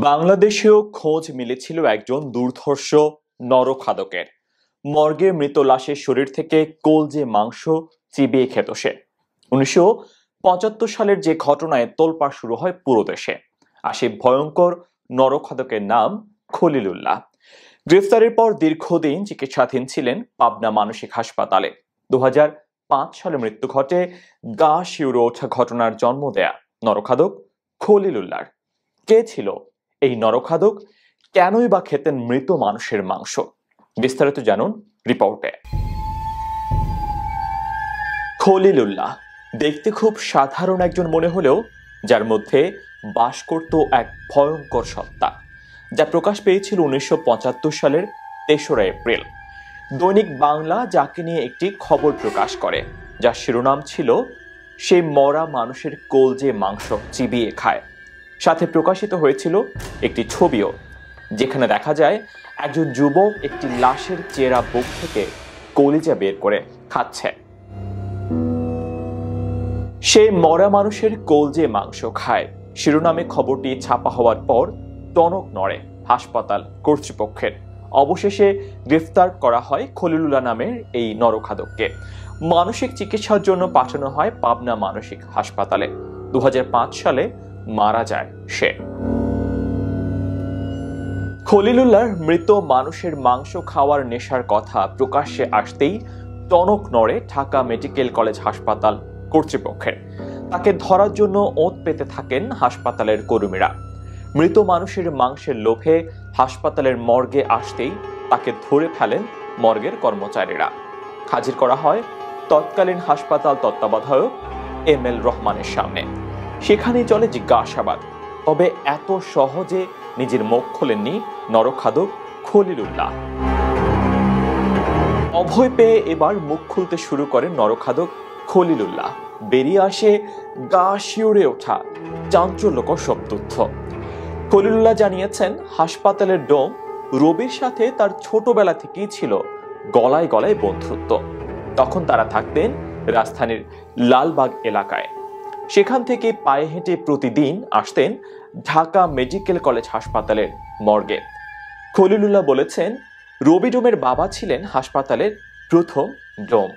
বাংলাদেশেও খোঁজ মিলেছিল একজন দুর্ধর্ষ নরখাদকের। মর্গে মৃত লাশের শরীর থেকে কলজে মাংস চিবিয়ে খেত সে। উনিশশো পঁচাত্তর সালের যে ঘটনায় তোলপাড় শুরু হয় পুরো দেশে, আর সেই ভয়ঙ্কর নরখাদকের নাম খলিলুল্লাহ। গ্রেফতারের পর দীর্ঘদিন চিকিৎসাধীন ছিলেন পাবনা মানসিক হাসপাতালে। দু সালে মৃত্যু ঘটে গা শিউরে ওঠা ঘটনার জন্ম দেয়া নরখাদক খলিলুল্লাহর। কে ছিল এই নরখাদক কেনই বা খেতেন মৃত মানুষের মাংস? বিস্তারিত জানুন রিপোর্টে। খলিলুল্লাহ, দেখতে খুব সাধারণ একজন মনে হলেও, যার মধ্যে বাস করত এক ভয়ঙ্কর সত্তা, যা প্রকাশ পেয়েছিল উনিশশো পঁচাত্তর সালের তেসরা এপ্রিল। দৈনিক বাংলা যাকে নিয়ে একটি খবর প্রকাশ করে, যার শিরোনাম ছিল সেই মরা মানুষের কোল যে মাংস চিবিয়ে খায়। সাথে প্রকাশিত হয়েছিল একটি ছবিও, যেখানে দেখা যায় একজন যুবক একটি লাশের চেরা বুক থেকে কলিজা বের করে খাচ্ছে। সে মরা মানুষের কলজে মাংস খায়। শিরোনামে খবরটি ছাপা হওয়ার পর টনক নড়ে হাসপাতাল কর্তৃপক্ষের। অবশেষে গ্রেফতার করা হয় খলিলুল্লাহ নামের এই নরখাদককে। মানসিক চিকিৎসার জন্য পাঠানো হয় পাবনা মানসিক হাসপাতালে। দু হাজার পাঁচ সালে মারা যায় সে। খলিলুল্লাহর মৃত মানুষের মাংস খাওয়ার নেশার কথা প্রকাশ্যে আসতেই টনক নড়ে ঢাকা মেডিকেল কলেজ হাসপাতাল কর্তৃপক্ষের। তাকে ধরার জন্য ওত পেতে থাকেন হাসপাতালের কর্মীরা। মৃত মানুষের মাংসের লোভে হাসপাতালের মর্গে আসতেই তাকে ধরে ফেলেন মর্গের কর্মচারীরা। হাজির করা হয় তৎকালীন হাসপাতাল তত্ত্বাবধায়ক এম এল রহমানের সামনে। সেখানেই চলে জিজ্ঞাসাবাদ। তবে এত সহজে নিজের মুখ খোলেননি নরখাদক খলিলুল্লাহ। অভয় পেয়ে এবার মুখ খুলতে শুরু করেন নরখাদক খলিলুল্লাহ। বেরিয়ে আসে গা শিউরে ওঠা চাঞ্চল্যকর সব তথ্য। খলিলুল্লাহ জানিয়েছেন, হাসপাতালের ডোম রবির সাথে তার ছোটবেলা থেকেই ছিল গলায় গলায় বন্ধুত্ব। তখন তারা থাকতেন রাজধানীর লালবাগ এলাকায়। সেখান থেকে পায়ে হেঁটে প্রতিদিন আসতেন ঢাকা মেডিকেল কলেজ হাসপাতালের মর্গে। খলিলুল্লাহ বলেছেন, রবি ডোমের বাবা ছিলেন হাসপাতালের প্রথম ডোম।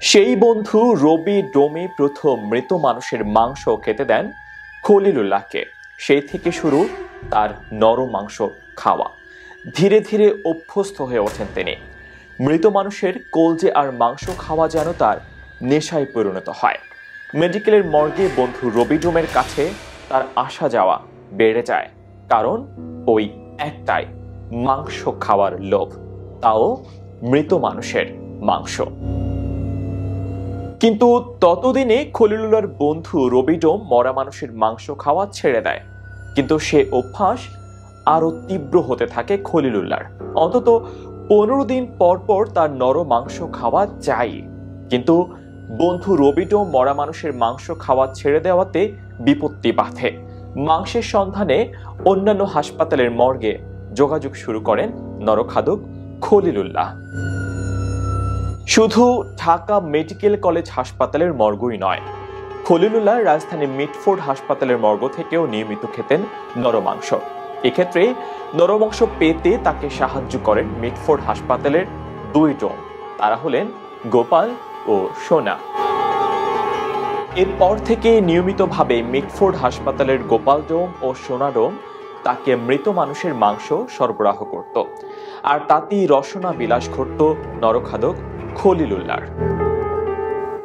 সেই বন্ধু রবি ডোমে প্রথম মৃত মানুষের মাংস খেতে দেন খলিলুল্লাহকে। সেই থেকে শুরু তার নরম মাংস খাওয়া। ধীরে ধীরে অভ্যস্ত হয়ে ওঠেন তিনি। মৃত মানুষের কলজে আর মাংস খাওয়া যেন তার নেশায় পরিণত হয়। মেডিকেলের মর্গে বন্ধু রবি ডোমের কাছে তার আসা যাওয়া বেড়ে যায়। কারণ ওই একটাই মাংস খাওয়ার লোভ, তাও মৃত মানুষের মাংস। কিন্তু ততদিনে খলিলুল্লাহর বন্ধু রবিডোম মরা মানুষের মাংস খাওয়া ছেড়ে দেয়। কিন্তু সে অভ্যাস আরও তীব্র হতে থাকে খলিলুল্লাহর। অন্তত পনেরো দিন পর পর তার নর মাংস খাওয়া চাই কিন্তু বন্ধু রবিডোম মরা মানুষের মাংস খাওয়া ছেড়ে দেওয়াতে বিপত্তি বাঁধে। মাংসের সন্ধানে অন্যান্য হাসপাতালের মর্গে যোগাযোগ শুরু করেন নরখাদক খলিলুল্লাহ। শুধু ঢাকা মেডিকেল কলেজ হাসপাতালের মর্গই নয়, খলিলুল্লাহ রাজধানী মিটফোর্ড হাসপাতালের মর্গ থেকেও নিয়মিত খেতেন নরমাংস। এক্ষেত্রে নরমাংস পেতে তাকে সাহায্য করেন মিটফোর্ড হাসপাতালের দুই জন তারা হলেন গোপাল ও সোনা। এরপর থেকে নিয়মিতভাবে মিটফোর্ড হাসপাতালের গোপাল ডোম ও সোনা ডোম তাকে মৃত মানুষের মাংস সরবরাহ করত। আর তাতেই রসনা বিলাস ঘটত নরখাদক খলিলুল্লাহর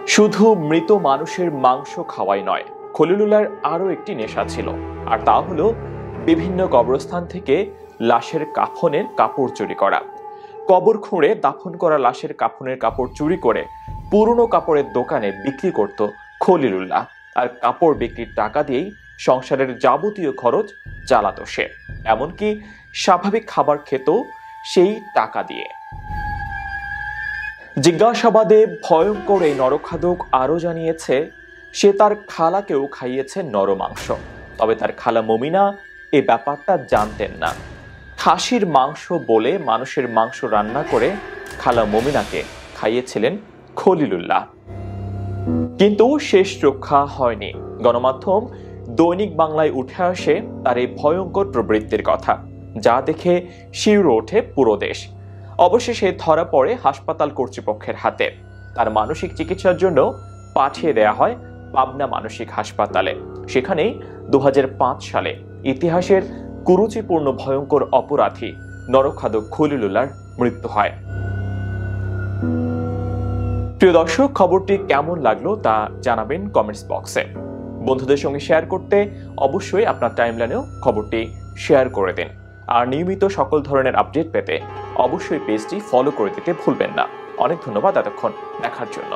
শুধু মৃত মানুষের মাংস খাওয়াই নয় খলিলুল্লাহর আরও একটি নেশা ছিল, আর তা হলো বিভিন্ন কবরস্থান থেকে লাশের কাফনের কাপড় চুরি করা। কবর খুঁড়ে দাফন করা লাশের কাফনের কাপড় চুরি করে পুরনো কাপড়ের দোকানে বিক্রি করত খলিলুল্লাহ। আর কাপড় বিক্রির টাকা দিয়েই সংসারের যাবতীয় খরচ চালাতো সে। এমনকি স্বাভাবিক খাবার খেত সেই টাকা দিয়ে। জিজ্ঞাসাবাদে ভয়ঙ্কর এই নরখাদক আরও জানিয়েছে, সে তার খালাকেও খাইয়েছে নরমাংস। তবে তার খালা মমিনা এ ব্যাপারটা জানতেন না। খাসির মাংস বলে মানুষের মাংস রান্না করে খালা মমিনাকে খাইয়েছিলেন খলিলুল্লাহ। কিন্তু শেষ রক্ষা হয়নি। গণমাধ্যম দৈনিক বাংলায় উঠে আসে তার এই ভয়ঙ্কর প্রবৃত্তির কথা, যা দেখে শিউরে ওঠে পুরো দেশ। অবশেষে ধরা পড়ে হাসপাতাল কর্তৃপক্ষের হাতে। তার মানসিক চিকিৎসার জন্য পাঠিয়ে দেয়া হয় পাবনা মানসিক হাসপাতালে। সেখানেই দু হাজার পাঁচ সালে ইতিহাসের কুরুচিপূর্ণ ভয়ঙ্কর অপরাধী নরখাদক খলিলুল্লার মৃত্যু হয়। প্রিয় দর্শক, খবরটি কেমন লাগল তা জানাবেন কমেন্টস বক্সে বন্ধুদের সঙ্গে শেয়ার করতে অবশ্যই আপনার টাইমলাইনেও খবরটি শেয়ার করে দিন। আর নিয়মিত সকল ধরনের আপডেট পেতে অবশ্যই পেজটি ফলো করে দিতে ভুলবেন না। অনেক ধন্যবাদ এতক্ষণ দেখার জন্য।